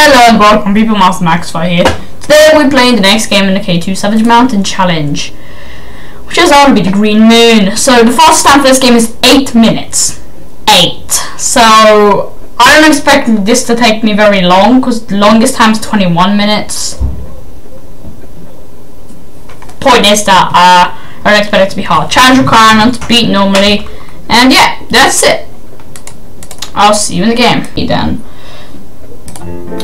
Hello and welcome, People Master Maxify here. Today we're playing the next game in the K2 Savage Mountain Challenge, which is going to be the Green Moon. So the fastest time for this game is 8 minutes. 8. So I don't expect this to take me very long, because the longest time is 21 minutes. Point is that uh, I don't expect it to be hard. Challenge requirement, beat normally, and yeah, that's it. I'll see you in the game. Then.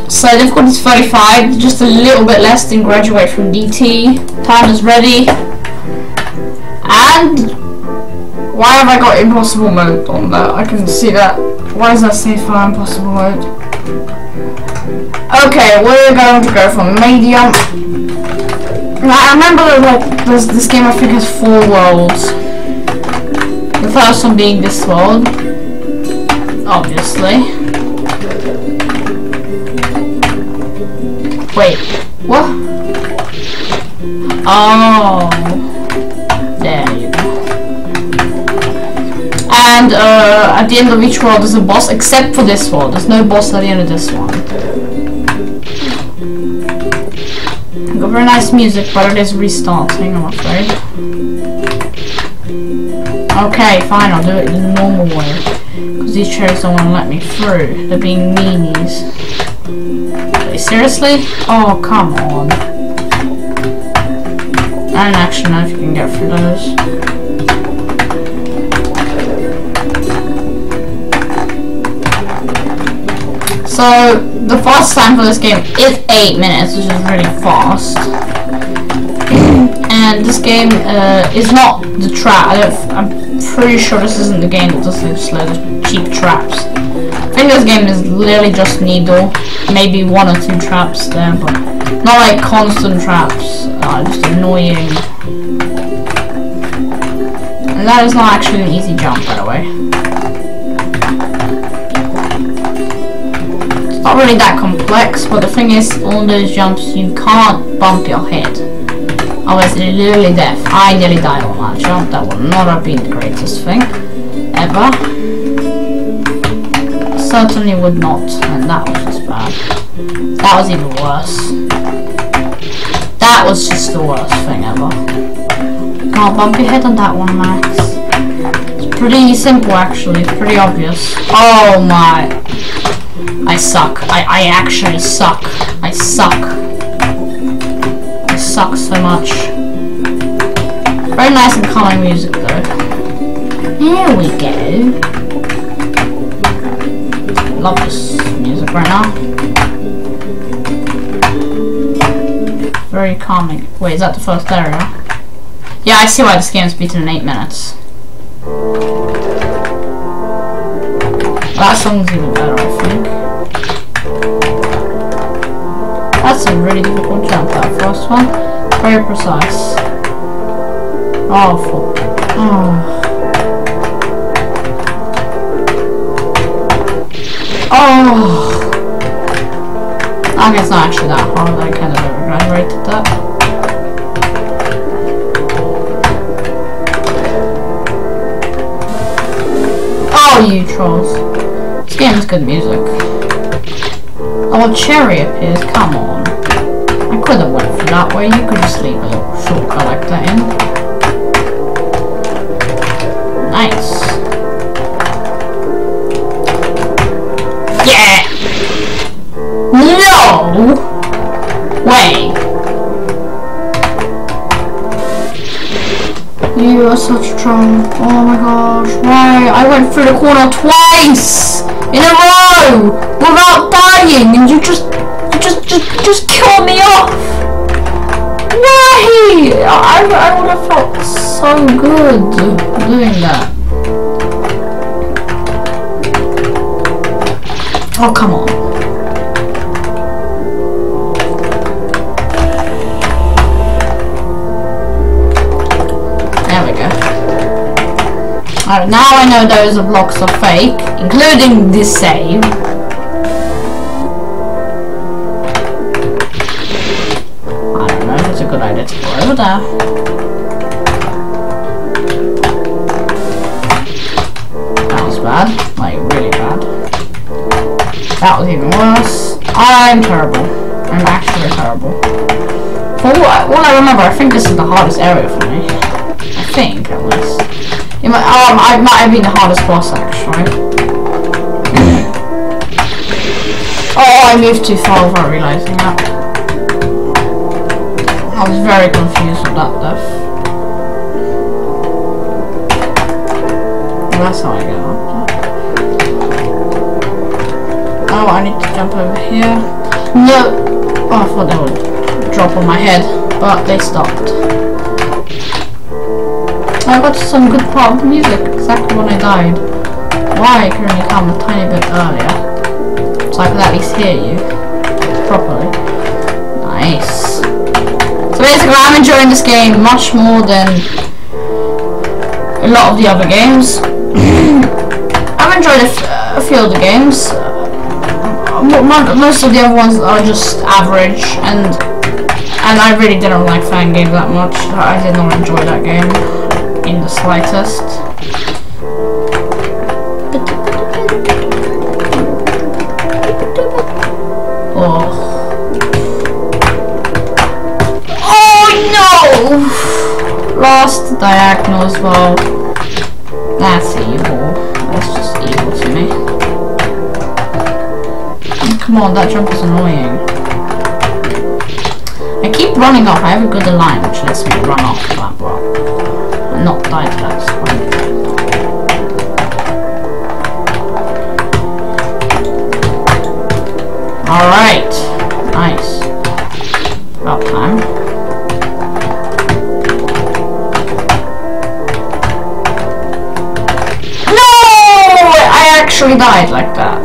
So difficulty is 35, just a little bit less than graduate from DT. Time is ready. And why have I got impossible mode on that? I can see that. Why does that say for impossible mode? Okay, we're going to go for medium. Now, I remember like this, this game I think has four worlds. The first one being this world. Obviously. Wait, what? Oh, there you go. And uh, at the end of each world there's a boss, except for this world. There's no boss at the end of this one. Got very nice music, but it is restarting, I'm afraid. Okay, fine, I'll do it in the normal way. Because these chairs don't want to let me through. They're being meanies. Seriously? Oh, come on. I don't actually know if you can get through those. So, the fast time for this game is 8 minutes, which is really fast. and this game uh, is not the trap. I'm pretty sure this isn't the game that does those slow, cheap traps. I think this game is literally just needle. Maybe one or two traps there, but not like constant traps. Uh, just annoying. And that is not actually an easy jump, by the way. It's not really that complex, but the thing is, on those jumps, you can't bump your head. I was literally death. I nearly died on that jump. That would not have been the greatest thing ever certainly would not, and that was just bad. That was even worse. That was just the worst thing ever. Can't bump your head on that one, Max. It's pretty simple, actually. It's pretty obvious. Oh my. I suck. I, I actually suck. I suck. I suck so much. Very nice and calming music, though. Here we go love this music right now. Very calming. Wait, is that the first area? Yeah, I see why this game's beaten in 8 minutes. That song's even better, I think. That's a really difficult jump, that first one. Very precise. Awful. Oh. Oh! I guess not actually that hard. I kind of overgraduated that. Oh, you trolls. This game is good music. Oh, cherry appears. Come on. I could have went for that way. You could just leave a little shortcut like that in. Way! You are such a troll. Oh my gosh, why? I went through the corner twice! In a row! Without dying, and you just, just, just, just killed me off! Why? I, I would have felt so good doing that. Oh, come on. Alright, now I know those blocks are fake, including this save. I don't know if it's a good idea to go over there. That was bad, like really bad. That was even worse. I'm terrible. I'm actually terrible. For what, what I remember, I think this is the hardest area for me. I think, at least. It might, um, I might have been the hardest boss, actually. oh, I moved too far without realizing that. I was very confused with that death. That's how I get up Oh, I need to jump over here. No! Oh, I thought they would drop on my head, but they stopped. I got some good the music, exactly when I died. Why can only come a tiny bit earlier. So I can at least hear you properly. Nice. So basically I'm enjoying this game much more than a lot of the other games. I've enjoyed a, few of the games. most of the other ones are just average and and I really didn't like Fang Game that much. I did not enjoy that game in the slightest. Oh. Oh no! Lost diagonal as well. That's evil. That's just evil to me. Come on, that jump is annoying. I keep running off. I have a good line which lets me run off not die point. Alright. Nice. About time. No! I actually died like that.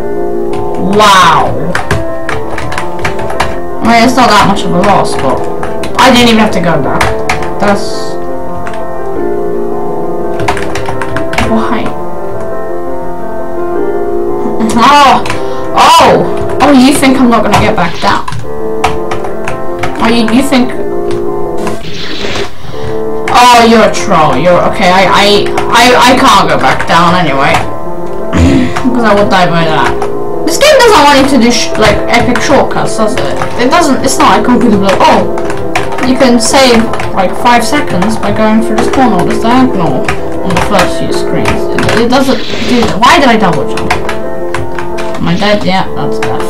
Wow. I mean, it's not that much of a loss, but I didn't even have to go back. That's... Oh! Oh! Oh, you think I'm not gonna get back down? Oh, you, you think... Oh, you're a troll. You're... Okay, I, I, I, I can't go back down anyway. because I would die by that. This game doesn't want you to do like epic shortcuts, does it? It doesn't. It's not like computer like, oh, you can save like five seconds by going through this corner or this diagonal on the first few screens. It, it doesn't do that. Why did I double jump? Am I dead? Yeah, that's death.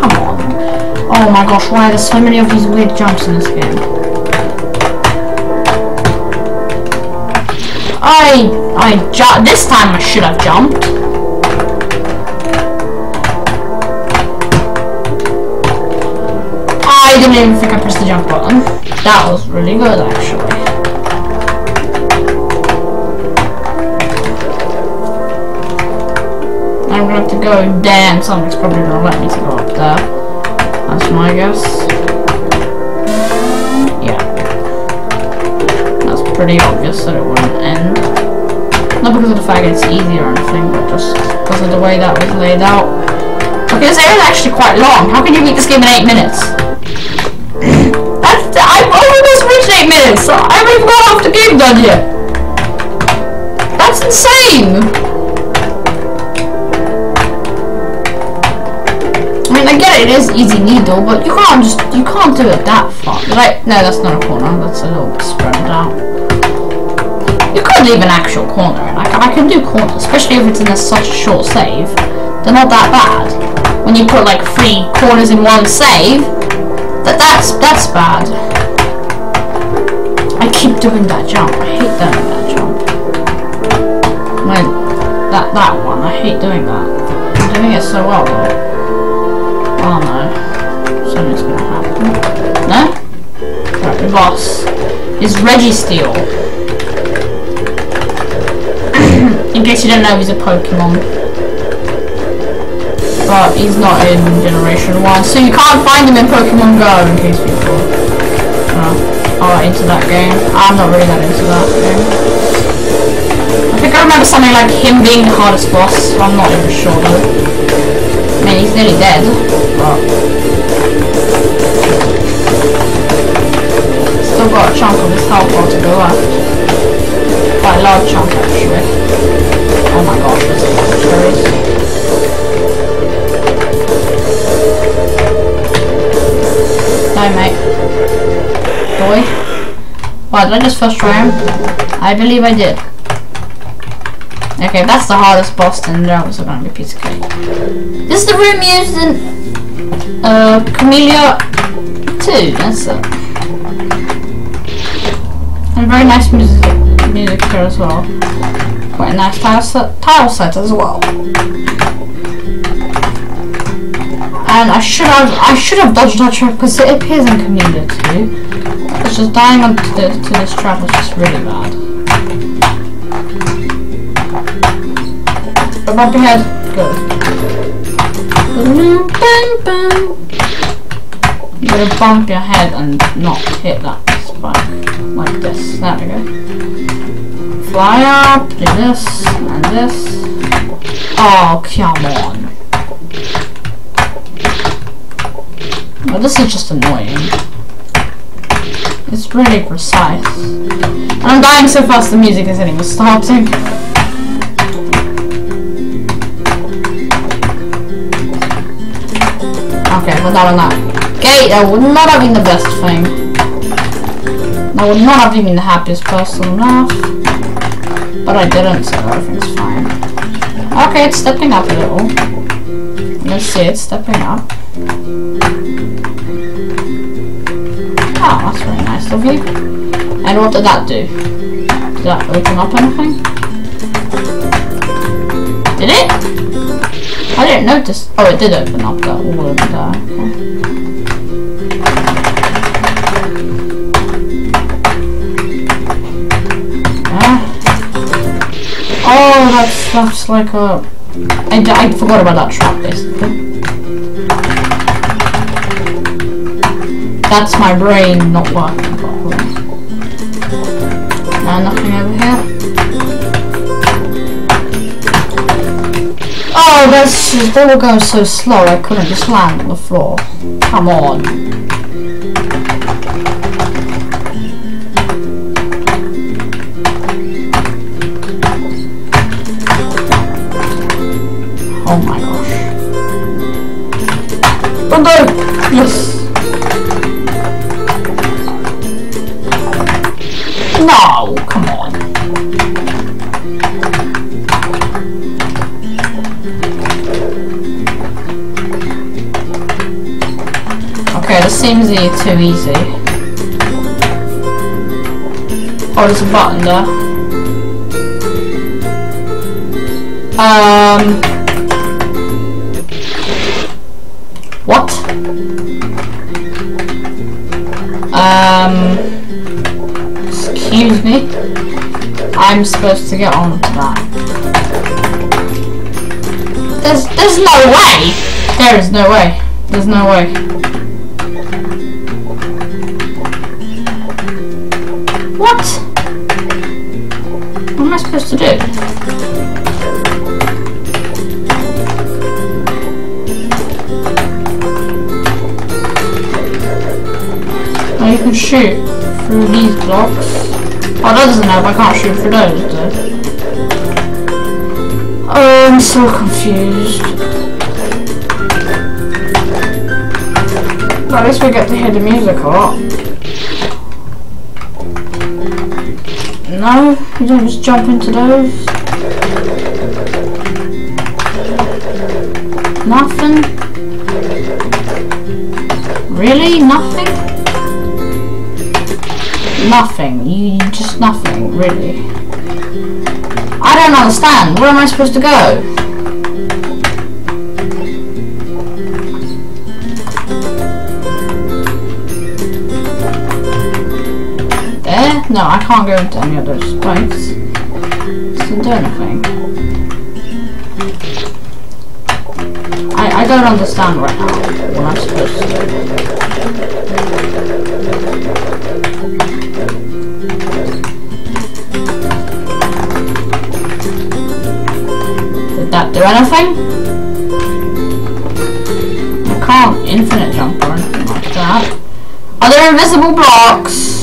Come on. Oh my gosh, why are there so many of these weird jumps in this game? I, I ju this time I should have jumped. I didn't even think I pressed the jump button. That was really good actually. Go and something's probably gonna let me to go up there. That's my guess. Yeah. That's pretty obvious that it wouldn't end. Not because of the fact it's easy or anything, but just because of the way that was laid out. Okay, this area is actually quite long. How can you beat this game in 8 minutes? That's, I've almost reached 8 minutes! I haven't even got half the game done yet! That's insane! It, is easy needle, but you can't just, you can't do it that far. Like, no, that's not a corner, that's a little spread out. You could leave an actual corner, and I, can do corners, especially if it's in a, such a short save. They're not that bad. When you put like three corners in one save, that that's that's bad. I keep doing that jump. I hate doing that jump. When that that one, I hate doing that. I'm doing it so well though. No, something's gonna happen. No? The boss is Registeel. In case you don't know, he's a Pokemon. But he's not in Generation 1, so you can't find him in Pokemon Go, in case people uh, are into that game. I'm not really that into that game. I think I remember something like him being the hardest boss, I'm not even sure though he's nearly dead. Wow. Still got a chunk of his health bar to go left. Quite a large chunk actually. Oh my gosh, this is crazy. Die mate. Boy. What? did I just first try him? I believe I did. Okay, that's the hardest boss, then there was gonna be piece of cake. This is the room used in uh, Kamilia 2, that's it. And very nice music, music here as well. Quite a nice tile set, tile set as well. And I should have I should have dodged that trap because it appears in Kamilia 2. It's just dying onto the, to this trap was just really bad. Bump your head. Good. You gotta bump your head and not hit that spike. Like this. There we go. Fly up, do this, and this. Oh, come on. Well, this is just annoying. It's really precise. And I'm dying so fast the music isn't even starting. Okay, well that on that. Would not have been the best thing. That would not have been the happiest person enough. But I didn't, so everything's fine. Okay, it's stepping up a little. Let's see, it's stepping up. Oh, that's very nice of you. And what did that do? Did that open up anything? Did it? I didn't notice. Oh, it did open up that wall over there. Oh, that's that's like a. I, I forgot about that trap basically. That's my brain not working properly. No, nothing over That's just, they were going so slow I couldn't just land on the floor. Come on. Oh my gosh. Don't go! Yes! No, come Okay, too easy. Oh, there's a button there. Um... What? Um... Excuse me? I'm supposed to get on with that. There's, there's no way! There is no way. There's no way. Supposed to do? Oh, you can shoot through these blocks. Oh, that doesn't help. I can't shoot through those, though. Oh, I'm so confused. At least we get to hear the music a lot. No, you don't just jump into those. Nothing? Really? Nothing? nothing. You just nothing, really. I don't understand. Where am I supposed to go? No, I can't go into any of those spikes. Doesn't do. I, I don't understand right now what I'm supposed to do. Did that do anything? I can't infinite jump or anything like that. Are there invisible blocks?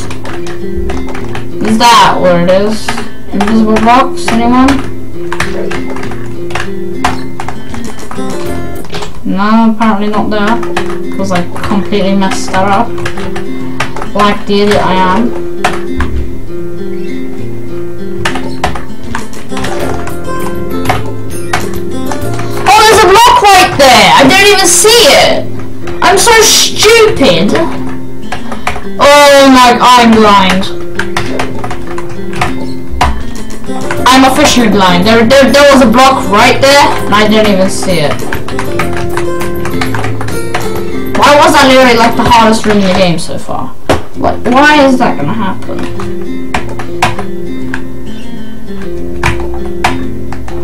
that what it is? Invisible box, anyone? No, apparently not there, because I completely messed that up, like the idiot I am. Oh, there's a block right there. I don't even see it. I'm so stupid. Oh my, I'm blind. I'm officially blind. There, there, there was a block right there, and I didn't even see it. Why was that literally like the hardest room in the game so far? What, why is that gonna happen?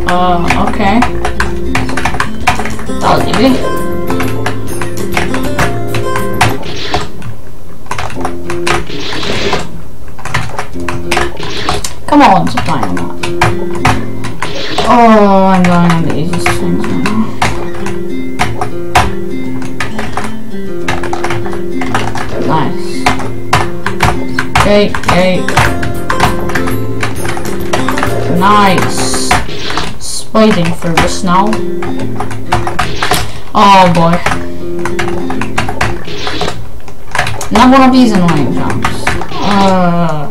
Uh, okay. That was easy. Come on, supply snow. Oh boy. Not one of these annoying jumps. Uh,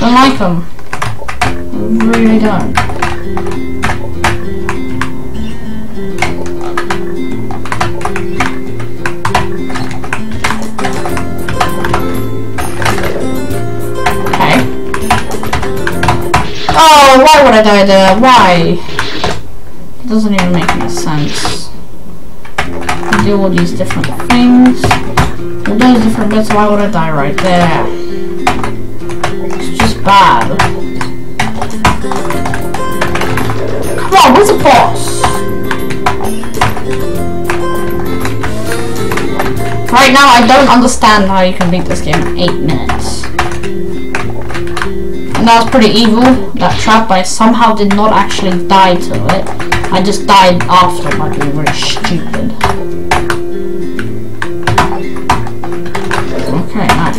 don't like them. Really don't. Okay. Oh, why would I die there? Why? Doesn't even make any sense. do all these different things. All those different bits, why would I die right there? It's just bad. Come on, where's the boss? Right now, I don't understand how you can beat this game in 8 minutes. And that was pretty evil, that trap, but I somehow did not actually die to it. I just died after being very stupid. Okay, nice.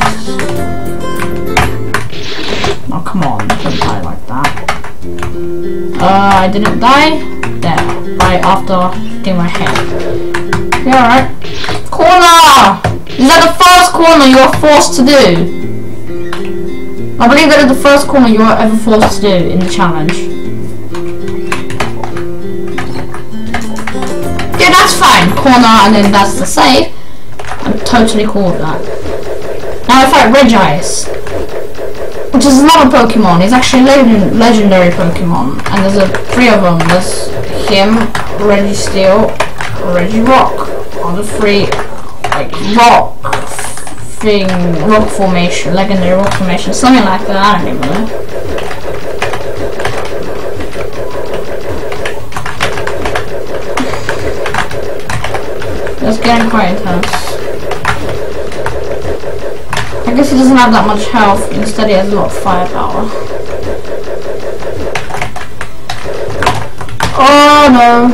Oh, come on. Don't die like that. Uh, I didn't die. There. Right after getting my head. Yeah, alright. Corner! Is that the first corner you are forced to do? I believe that is the first corner you are ever forced to do in the challenge. Fine. Corner and then that's the save. I'm totally cool with that. Now I fight Regice which is not a Pokemon. He's actually a legendary Pokemon, and there's a three of them. There's him, Registeel, Regirock. All the three like rock thing, rock formation, legendary rock formation, something like that. I don't even know. It's getting quite intense. I guess he doesn't have that much health, instead he has a lot of firepower. Oh no.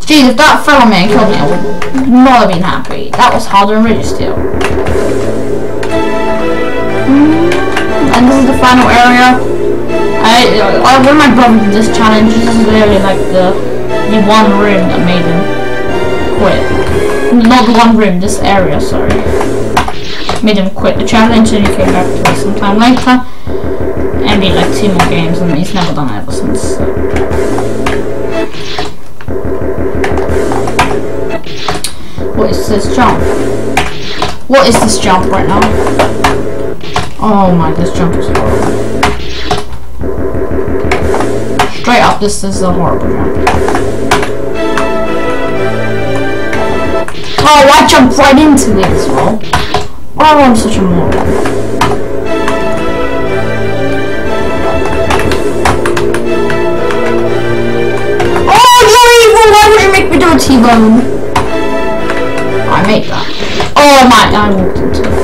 Jeez, if that fell on me and killed me, I would not have been happy. That was harder than Registeel. And this is the final area. I, uh, I when my brother did this challenge, this is really like the one room that made him quit. Not the one room, this area, sorry. Made him quit the challenge and he came back to us sometime later. And beat like two more games and he's never done it ever since. What is this jump? What is this jump right now? Oh my, this jump is horrible. Straight up, this is a horrible jump. Oh, I jumped right into it as well. Oh, I'm such a moron. Oh, you're evil! Why would you make me do a T-bone? I made that. Oh my, I walked into it.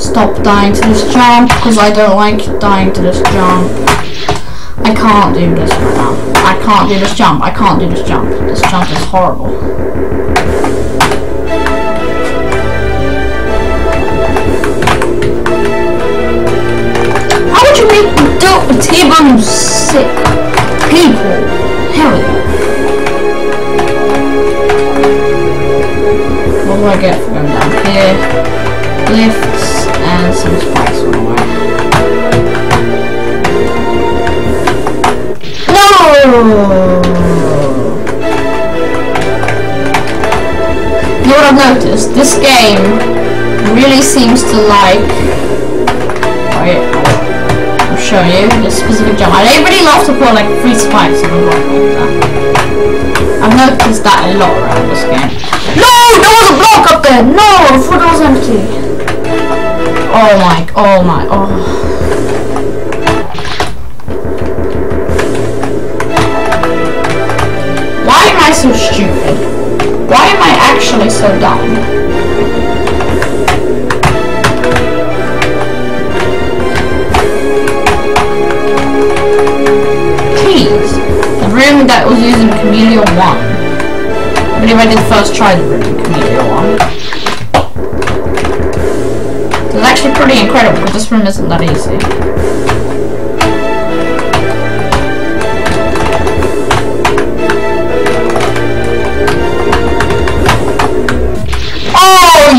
Stop dying to this jump, because I don't like dying to this jump. I can't do this right now. I can't do this jump. I can't do this jump. This jump is horrible. How would you make do T-bone sick people? Hell yeah. What do I get from down here? Lifts and some spikes on the way. You'll have noticed, this game really seems to like... Wait, I'll show you this specific jump. I really love to put like three spikes on the rock like that. I've noticed that a lot around this game. No! There was a block up there! No! the floor was empty. Oh my, oh my, oh. I so stupid? Why am I actually so dumb? Jeez. The room that was using Kamilia 1. I believe I did first try the room in Kamilia 1. It's actually pretty incredible because this room isn't that easy.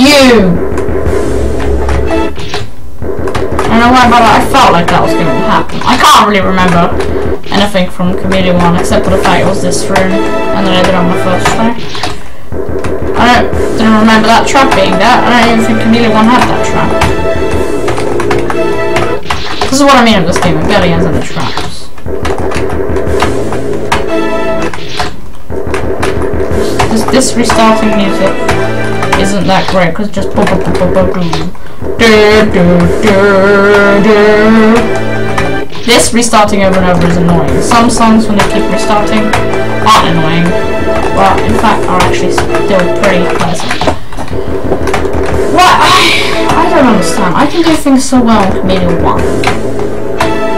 You! I don't know why, but I felt like that was going to happen. I can't really remember anything from Kamilia 1 except for the fact it was this room and then I did it on my first try. I don't, didn't remember that trap being there. I don't even think Kamilia 1 had that trap. This is what I mean of this game, it barely has any traps. This, this restarting music isn't that great because just boom, boom, boom, boom, boom, This restarting over and over is annoying. Some songs when they keep restarting aren't annoying, but in fact are actually still pretty pleasant. What? I, I don't understand. I can do things so well in Kamilia 1.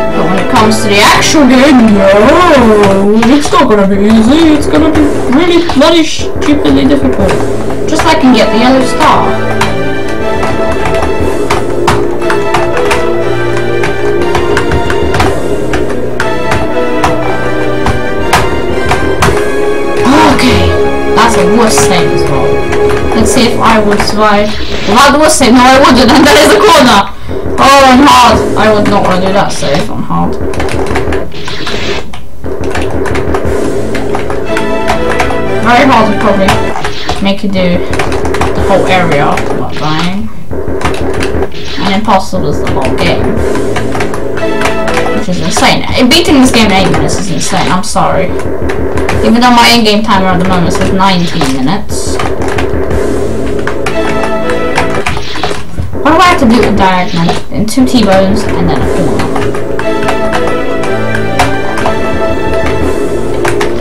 But when it comes to the actual game, no, it's not gonna be easy. It's gonna be really bloody stupidly difficult. Just so I can get the yellow star. Okay, that's a worst save as well. Let's see if I would survive. Without the worst save, no I wouldn't, and there is a corner! Oh, I'm hard! I would not want to do that save on hard. Very hard to probably make you do the whole area without dying. And impossible is the whole game. Which is insane. Beating this game in 8 minutes is insane, I'm sorry. Even though my in-game timer at the moment says 19 minutes. What do I have to do a diagonal? In two T-bones and then a corner.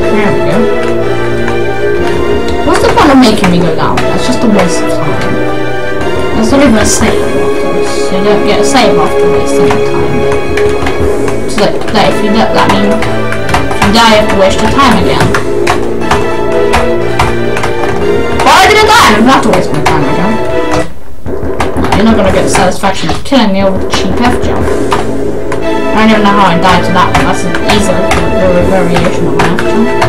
There we go. The making me go down? That's just a waste of time. That's not even a save afterwards. You don't get a save after wasting your time. So that, that if you do, that means if you die you have to waste your time again. Why did I die? I don't have to waste my time again. You're not gonna get the satisfaction of killing me over the cheap F jump. I don't even know how I died to that one. That's an easier variation of my F jump.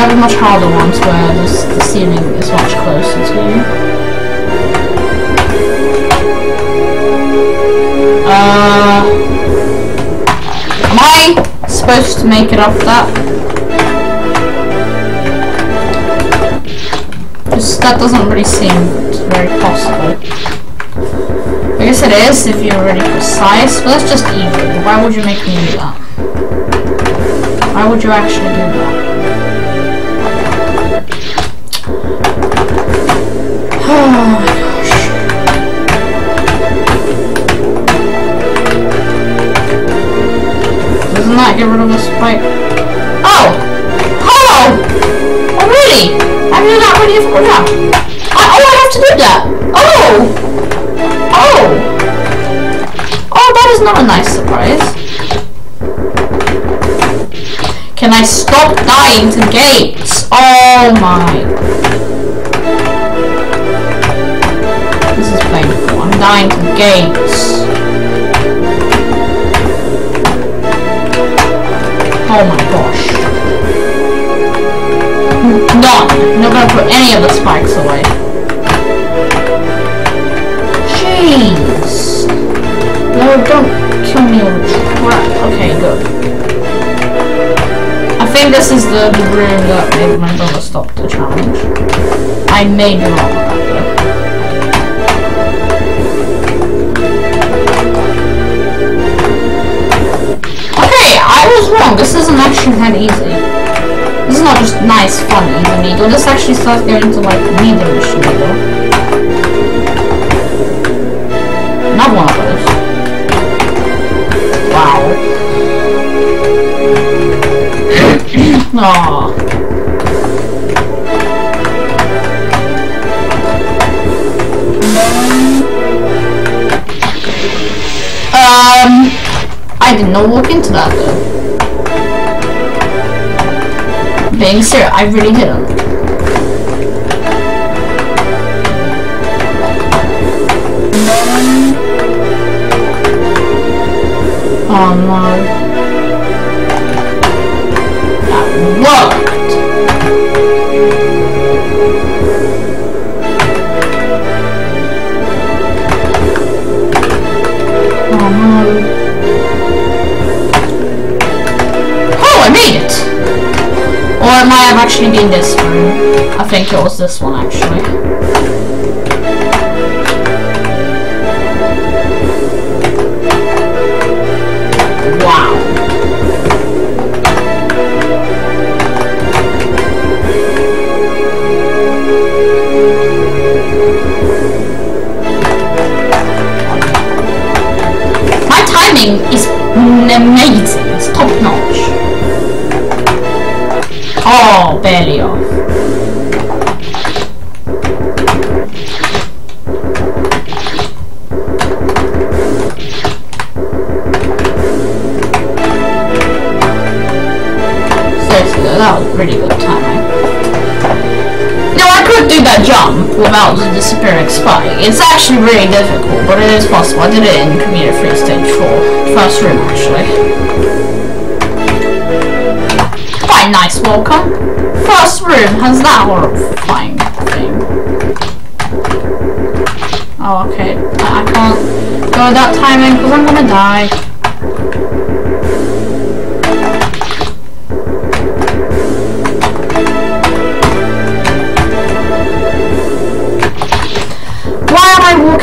You have much harder ones where this, the ceiling is much closer to you. Uh, am I supposed to make it up that? Because that doesn't really seem very possible. I guess it is if you're really precise, but that's just evil. Why would you make me do that? Why would you actually do that? Oh. Doesn't that get rid of the spike? Oh! Hello! Oh really? I mean that really difficult now. I, oh I have to do that! Oh! Oh! Oh that is not a nice surprise. Can I stop dying to gates? Oh my to gates. Oh my gosh. None. I'm not gonna put any of the spikes away. Jeez. No, don't kill me with trap. Okay, good. I think this is the, the room that made my brother stop the challenge. I may be wrong wrong. This isn't actually that easy. This is not just nice, fun, even needle. This actually starts getting to like needle-ish needle. Not one of those. Wow. Aww. Um, I did not walk into that though. Being serious, I really didn't. Oh no. Actually been this room. I think it was this one actually. It's actually really difficult, but it is possible. I did it in Kamilia 3 Stage 4. First room actually quite nice welcome. First room has that horrifying thing. Oh, okay. I, I can't go that timing because I'm gonna die.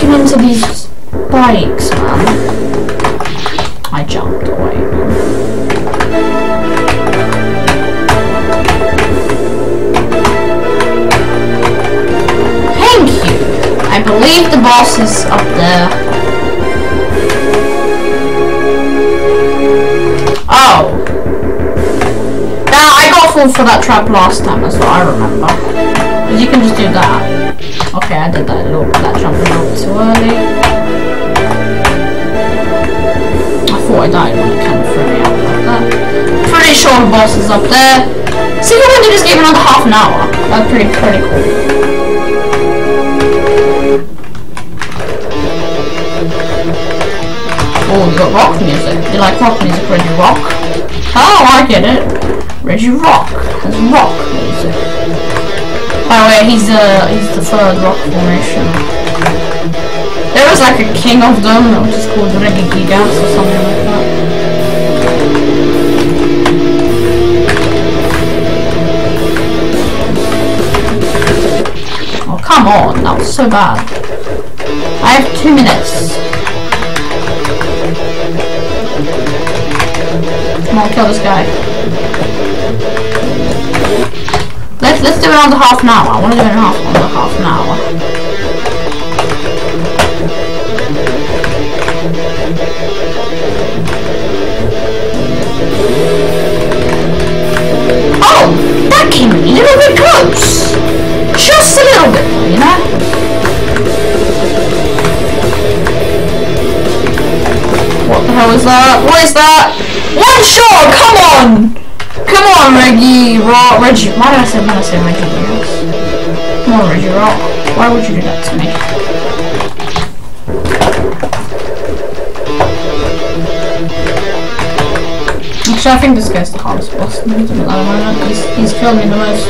Walking into these bikes, man? I jumped away. Thank you! I believe the boss is up there. Oh. Now, I got fooled for that trap last time that's what I remember. You can just do that. Okay, I did that little that jump little too early. I thought I died when it of threw me like that. Pretty sure the boss is up there. See, we only just gave another half an hour. That's pretty, pretty cool. Oh, you got rock music. You like rock music, Regirock? Oh, I get it. Regirock has rock music. The way, he's uh he's the third rock formation. There was like a king of them, which is called Regigigas or something like that. Oh, come on, that was so bad. I have two minutes. Come on, kill this guy. Let's let's do it under half an hour. I want to do it in half under half an hour. Oh, that came a little bit close. Just a little bit, you know? What the hell is that? What is that? One shot! Come on! Come on, Regirock. Reggie. Why did I say, when I say Reggie Yes. Come on, Regirock. Why would you do that to me? Actually, I think this guy's the hardest boss at the moment. He's, he's killed me the most.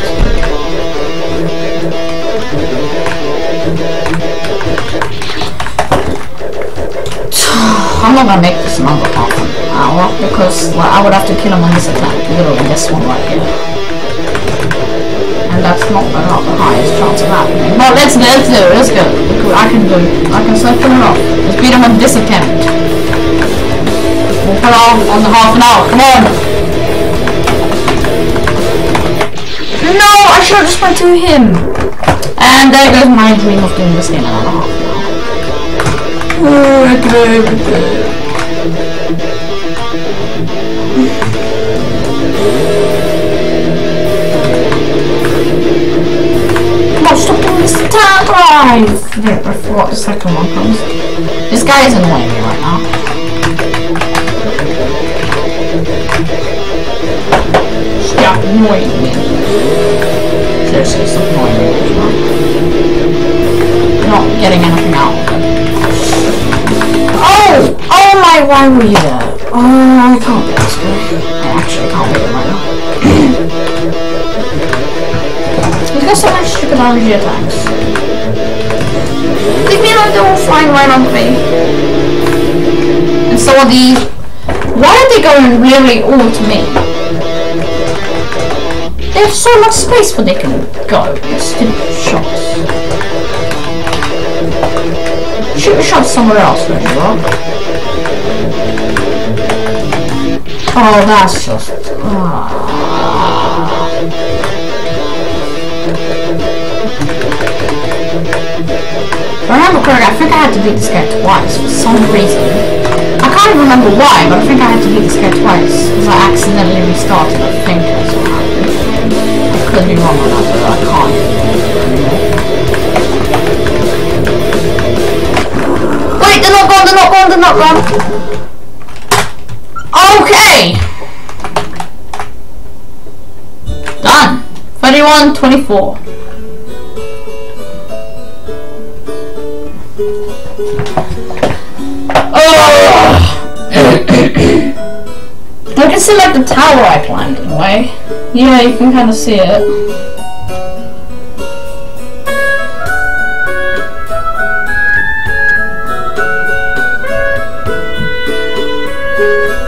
I'm not gonna make this another half an hour because well, I would have to kill him on this attack, literally this one right here. And that's not the, not the highest chance of happening. But let's let's do it, let's go. I can do it. I can pull it off. Let's beat him on this attempt. We'll put off on the half an hour. Come on. No, I should have just went to him. And there goes my dream of doing this game in half an hour. Oh, Okay, okay. Time drive! Yeah, I forgot the second one comes. This guy is annoying me right now. Stop annoying me. Seriously, stop annoying me. You're not getting anything out of. Oh! Oh my, why were you there? Oh, I can't be this way. I actually can't be it right now. He's got so much stupid energy attacks. Leave me alone, they're all flying right onto me. And so are these. Why are they going really all to me? Have so much space where they can go. Stupid shots. Shoot a shot somewhere else, Reggie Rock. Oh, that's just. ah. If I remember I think I had to beat this guy twice for some reason. I can't even remember why, but I think I had to beat this guy twice because I accidentally restarted. I think that's what happened. I could be wrong on that, but I can't. Wait, they're not gone, they're not gone, they're not gone. Okay. Done. 31, 24. I can see like the tower I climbed in a way. Yeah, you can kind of see it.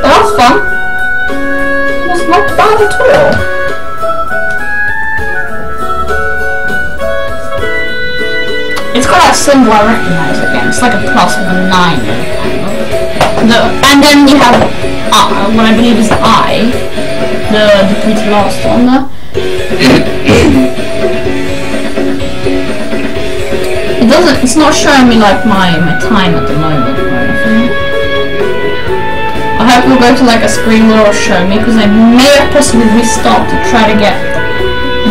That was fun. That's not bad at all. It's got that symbol I recognize again. It's like a plus with a nine. No, and then you have uh, what I believe is the eye, the the pretty last one there. It doesn't. It's not showing me like my my time at the moment or anything. I hope it'll go to like a screen where it'll show me because I may have possibly restart to try to get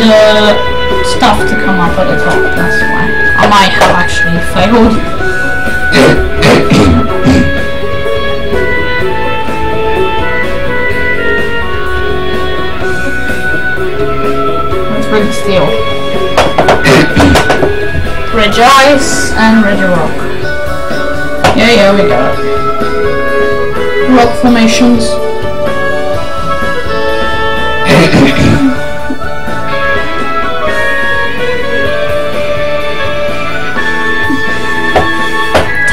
the stuff to come up at the top. That's why. I might have actually failed. Bring steel. Regice and Regirock. Yeah, yeah, we got it. Rock formations.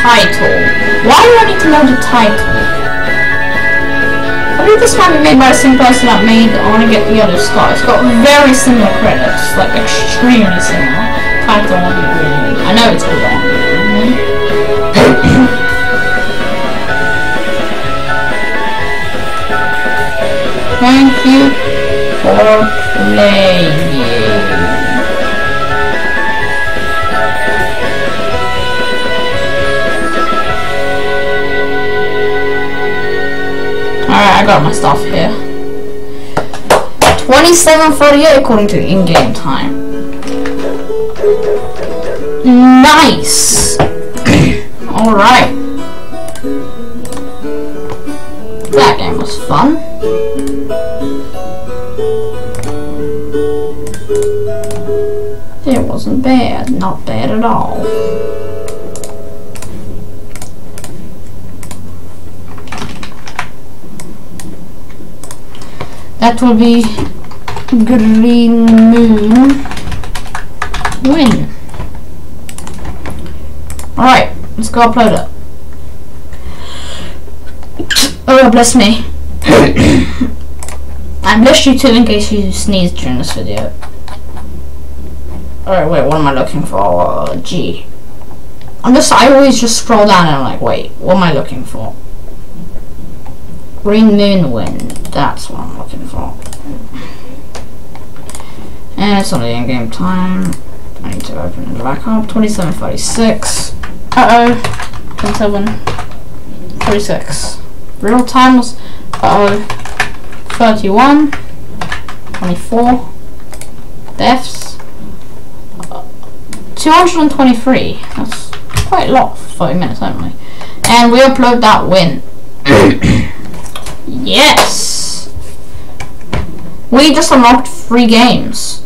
title. Why do I need to know the title? I might be made by the same person that made I Want to Get the Other Star. It's got mm. very similar credits, like extremely similar. Title will be really. I know it's good. Thank you for playing. Got my stuff here. 27.48 according to in-game time. Nice! Alright. That game was fun. It wasn't bad. Not bad at all. That will be Green Moon win. Alright, let's go upload it. Oh, bless me. I bless you too in case you sneeze during this video. Alright, wait, what am I looking for? G. I'm just, I always just scroll down and I'm like, wait, what am I looking for? Green Moon Wind. That's what I'm looking for. And it's only in game time. I need to open it back up. 2736. Uh oh. 27. 36. Real time was uh oh. 31. 24. Deaths. Uh, 223. That's quite a lot for 30 minutes only. And we upload that win. yes! We just unlocked three games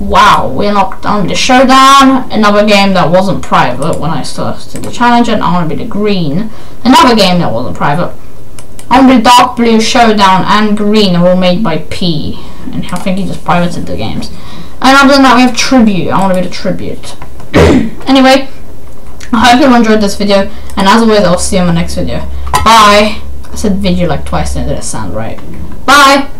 wow, we unlocked um, the Showdown, another game that wasn't private when I started the challenge, and I want to be the Green, another game that wasn't private. To Dark Blue, Showdown, and Green are all made by P, and I think he just pirated the games. And other than that, we have Tribute. I want to be the Tribute. anyway, I hope you enjoyed this video, and as always, I'll see you in my next video. Bye! Said video like twice, and it didn't sound right. Bye!